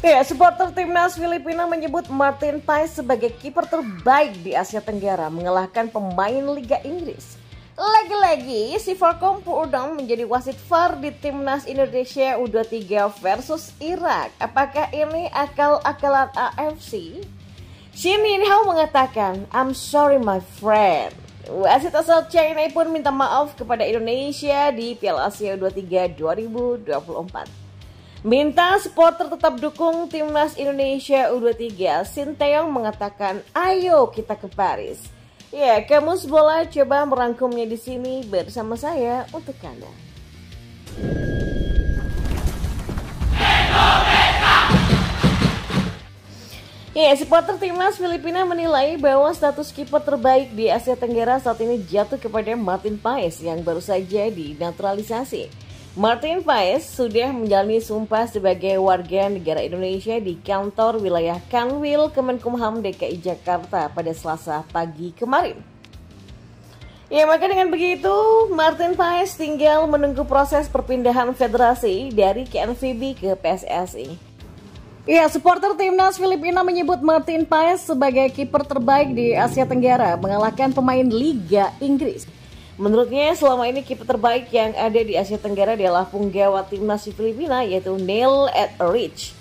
Ya, supporter timnas Filipina menyebut Martin Paes sebagai kiper terbaik di Asia Tenggara mengalahkan pemain Liga Inggris. Lagi-lagi, si Falcon Purdom menjadi wasit VAR di timnas Indonesia U23 versus Irak. Apakah ini akal-akalan AFC? Shin Min Hao mengatakan, I'm sorry my friend. Wasit asal China pun minta maaf kepada Indonesia di Piala Asia U23 2024. Minta supporter tetap dukung timnas Indonesia U23. Sinteyong mengatakan, "Ayo kita ke Paris." Ya, kamu bola coba merangkumnya di sini bersama saya untuk Anda. Ya, supporter timnas Filipina menilai bahwa status kiper terbaik di Asia Tenggara saat ini jatuh kepada Martin Paes yang baru saja dinaturalisasi. Martin Paes sudah menjalani sumpah sebagai warga negara Indonesia di kantor wilayah Kanwil Kemenkumham DKI Jakarta pada Selasa pagi kemarin. Ya maka dengan begitu Martin Paes tinggal menunggu proses perpindahan federasi dari KNVB ke PSSI. Ya, supporter timnas Filipina menyebut Martin Paes sebagai kiper terbaik di Asia Tenggara mengalahkan pemain Liga Inggris. Menurutnya selama ini kiper terbaik yang ada di Asia Tenggara adalah punggawa timnas Filipina yaitu Neil Etheridge.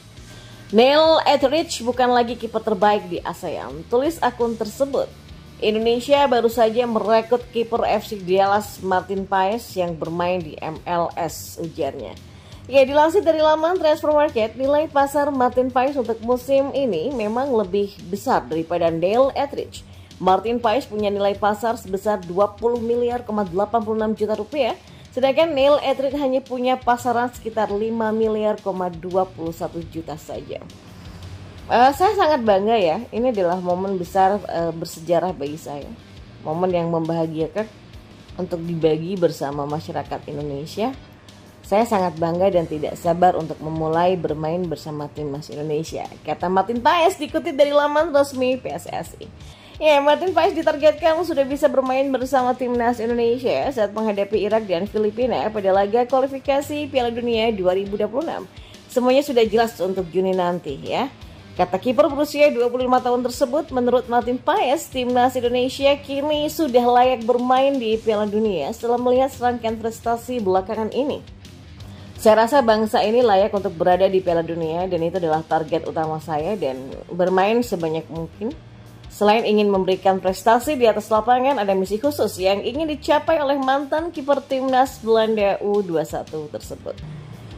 Neil Etheridge bukan lagi kiper terbaik di ASEAN, tulis akun tersebut. Indonesia baru saja merekrut kiper FC Dallas Martin Paes yang bermain di MLS ujarnya. Ya, dilansir dari laman Transfer Market, nilai pasar Martin Paes untuk musim ini memang lebih besar daripada Neil Etheridge Martin Paes punya nilai pasar sebesar 20 miliar 86 juta rupiah, sedangkan Neil Edrit hanya punya pasaran sekitar 5 miliar 21 juta saja. Uh, saya sangat bangga ya, ini adalah momen besar uh, bersejarah bagi saya. Momen yang membahagiakan untuk dibagi bersama masyarakat Indonesia. Saya sangat bangga dan tidak sabar untuk memulai bermain bersama timnas Indonesia. Kata Martin Paes dikutip dari laman resmi PSSI. Ya, Martin Paes ditargetkan sudah bisa bermain bersama timnas Indonesia saat menghadapi Irak dan Filipina pada laga kualifikasi Piala Dunia 2026. Semuanya sudah jelas untuk Juni nanti ya. Kata kiper berusia 25 tahun tersebut, menurut Martin Paes, timnas Indonesia kini sudah layak bermain di Piala Dunia setelah melihat serangkaian prestasi belakangan ini. Saya rasa bangsa ini layak untuk berada di Piala Dunia dan itu adalah target utama saya dan bermain sebanyak mungkin Selain ingin memberikan prestasi di atas lapangan, ada misi khusus yang ingin dicapai oleh mantan kiper timnas Belanda U21 tersebut.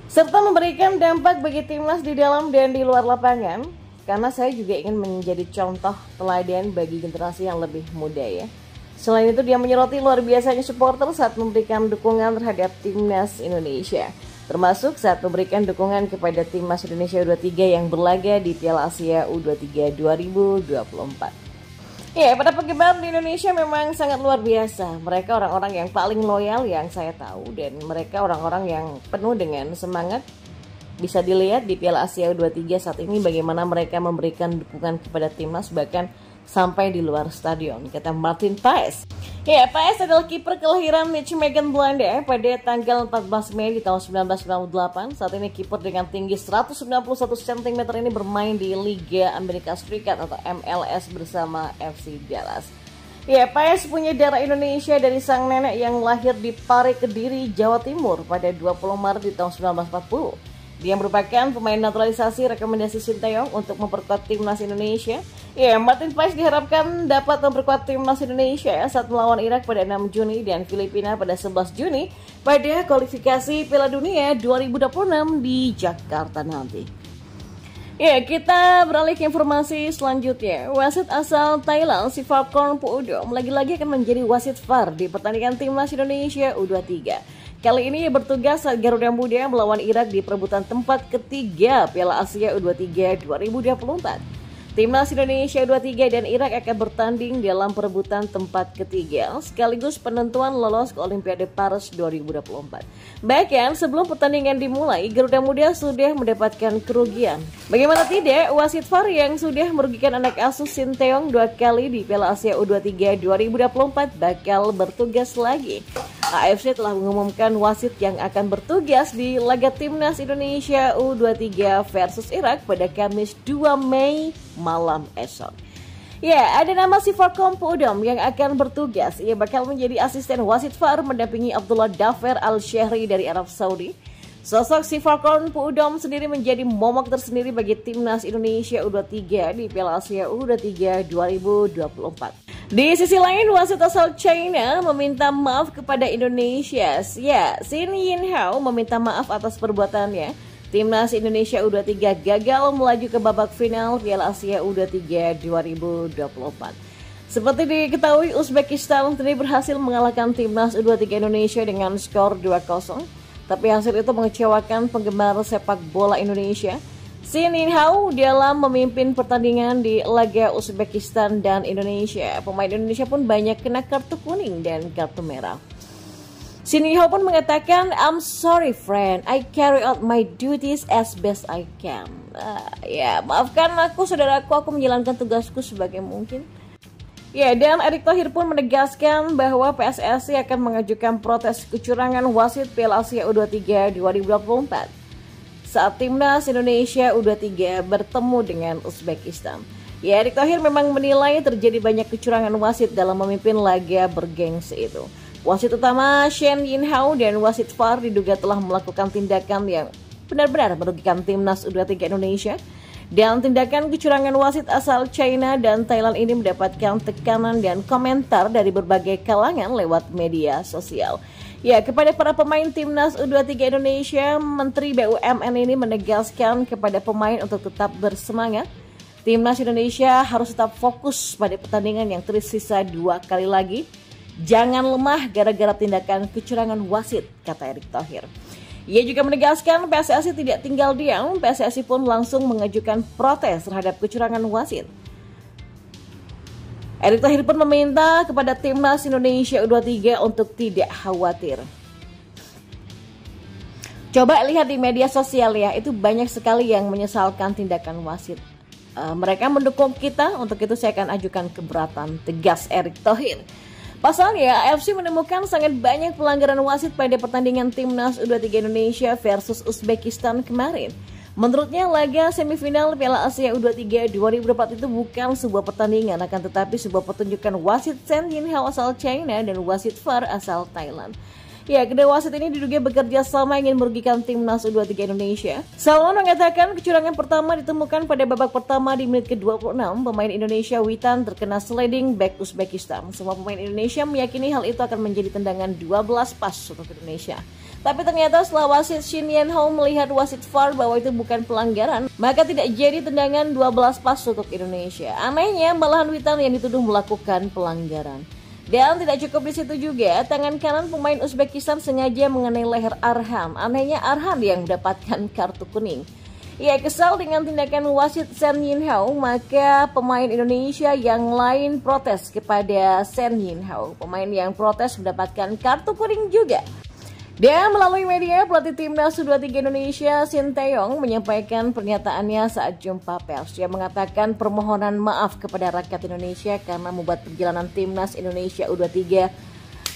Serta memberikan dampak bagi timnas di dalam dan di luar lapangan, karena saya juga ingin menjadi contoh teladan bagi generasi yang lebih muda ya. Selain itu dia menyoroti luar biasanya supporter saat memberikan dukungan terhadap timnas Indonesia termasuk saat memberikan dukungan kepada timnas Indonesia U23 yang berlaga di Piala Asia U23 2024. Ya, pada penggemar di Indonesia memang sangat luar biasa. Mereka orang-orang yang paling loyal yang saya tahu dan mereka orang-orang yang penuh dengan semangat. Bisa dilihat di Piala Asia U23 saat ini bagaimana mereka memberikan dukungan kepada timnas bahkan sampai di luar stadion, kata Martin Paes. Ya, Paes adalah kiper kelahiran Nijmegen Belanda pada tanggal 14 Mei di tahun 1998. Saat ini kiper dengan tinggi 191 cm ini bermain di Liga Amerika Serikat atau MLS bersama FC Dallas. Ya, Paes punya darah Indonesia dari sang nenek yang lahir di Pare Kediri, Jawa Timur pada 20 Maret di tahun 1940. Dia merupakan pemain naturalisasi rekomendasi Sinteyong untuk memperkuat timnas Indonesia. Ya, Martin Paes diharapkan dapat memperkuat timnas Indonesia saat melawan Irak pada 6 Juni dan Filipina pada 11 Juni pada kualifikasi Piala Dunia 2026 di Jakarta nanti. Ya, kita beralih ke informasi selanjutnya. Wasit asal Thailand, si Puudom, lagi-lagi akan menjadi wasit VAR di pertandingan timnas Indonesia U23. Kali ini bertugas saat Garuda Muda melawan Irak di perebutan tempat ketiga Piala Asia U23 2024. Timnas Indonesia U23 dan Irak akan bertanding dalam perebutan tempat ketiga sekaligus penentuan lolos ke Olimpiade Paris 2024. Bahkan sebelum pertandingan dimulai, Garuda Muda sudah mendapatkan kerugian. Bagaimana tidak, wasit VAR yang sudah merugikan anak asuh Sinteyong dua kali di Piala Asia U23 2024 bakal bertugas lagi. AFC telah mengumumkan wasit yang akan bertugas di laga timnas Indonesia U23 versus Irak pada Kamis 2 Mei malam esok. Ya, ada nama si Farkom Pudom yang akan bertugas. Ia bakal menjadi asisten wasit VAR mendampingi Abdullah Dafer Al-Syahri dari Arab Saudi. Sosok si Falcon Pudom sendiri menjadi momok tersendiri bagi timnas Indonesia U23 di Piala Asia U23 2024. Di sisi lain, wasit asal China meminta maaf kepada Indonesia. Ya, Xin Yin Hao meminta maaf atas perbuatannya. Timnas Indonesia U23 gagal melaju ke babak final Piala Asia U23 2024. Seperti diketahui, Uzbekistan sendiri berhasil mengalahkan timnas U23 Indonesia dengan skor 2-0. Tapi hasil itu mengecewakan penggemar sepak bola Indonesia Sin Hao dalam memimpin pertandingan di laga Uzbekistan dan Indonesia. Pemain Indonesia pun banyak kena kartu kuning dan kartu merah. Sin Hao pun mengatakan, I'm sorry friend, I carry out my duties as best I can. Uh, ya, maafkan aku saudaraku, aku menjalankan tugasku sebagai mungkin. Ya, dan Erick Thohir pun menegaskan bahwa PSSI akan mengajukan protes kecurangan wasit Piala Asia U23 2024 saat timnas Indonesia U23 bertemu dengan Uzbekistan. Ya, Erick Thohir memang menilai terjadi banyak kecurangan wasit dalam memimpin laga bergengsi itu. Wasit utama Shen Yin Hao dan wasit VAR diduga telah melakukan tindakan yang benar-benar merugikan timnas U23 Indonesia. Dan tindakan kecurangan wasit asal China dan Thailand ini mendapatkan tekanan dan komentar dari berbagai kalangan lewat media sosial. Ya, kepada para pemain timnas U23 Indonesia, Menteri BUMN ini menegaskan kepada pemain untuk tetap bersemangat. Timnas Indonesia harus tetap fokus pada pertandingan yang tersisa dua kali lagi. Jangan lemah gara-gara tindakan kecurangan wasit, kata Erick Thohir. Ia juga menegaskan PSSI tidak tinggal diam, PSSI pun langsung mengajukan protes terhadap kecurangan wasit. Erick Thohir pun meminta kepada timnas Indonesia U23 untuk tidak khawatir. Coba lihat di media sosial ya, itu banyak sekali yang menyesalkan tindakan wasit. Uh, mereka mendukung kita, untuk itu saya akan ajukan keberatan, tegas Erick Thohir. Pasalnya, AFC menemukan sangat banyak pelanggaran wasit pada pertandingan timnas U23 Indonesia versus Uzbekistan kemarin. Menurutnya laga semifinal Piala Asia U23 2024 itu bukan sebuah pertandingan akan tetapi sebuah pertunjukan wasit Chen Yinhao asal China dan wasit VAR asal Thailand. Ya, kedua wasit ini diduga bekerja sama ingin merugikan timnas U23 Indonesia. Salman mengatakan kecurangan pertama ditemukan pada babak pertama di menit ke-26. Pemain Indonesia Witan terkena sliding back Uzbekistan. Semua pemain Indonesia meyakini hal itu akan menjadi tendangan 12 pas untuk Indonesia. Tapi ternyata setelah wasit Shin Yen Ho melihat wasit VAR bahwa itu bukan pelanggaran, maka tidak jadi tendangan 12 pas untuk Indonesia. Anehnya malahan Witan yang dituduh melakukan pelanggaran. Dan tidak cukup di situ juga, tangan kanan pemain Uzbekistan sengaja mengenai leher Arhan. Anehnya Arhan yang mendapatkan kartu kuning. Ia kesal dengan tindakan wasit Sen Yin Hao, maka pemain Indonesia yang lain protes kepada Sen Yin Hao. Pemain yang protes mendapatkan kartu kuning juga. Dan melalui media, pelatih timnas U23 Indonesia, Sinteyong, menyampaikan pernyataannya saat jumpa pers. Dia mengatakan permohonan maaf kepada rakyat Indonesia karena membuat perjalanan timnas Indonesia U23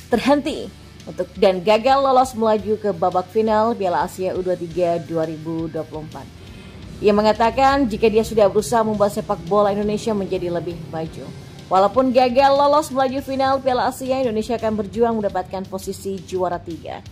terhenti untuk dan gagal lolos melaju ke babak final Piala Asia U23 2024. Ia mengatakan jika dia sudah berusaha membuat sepak bola Indonesia menjadi lebih maju. Walaupun gagal lolos melaju final Piala Asia, Indonesia akan berjuang mendapatkan posisi juara tiga.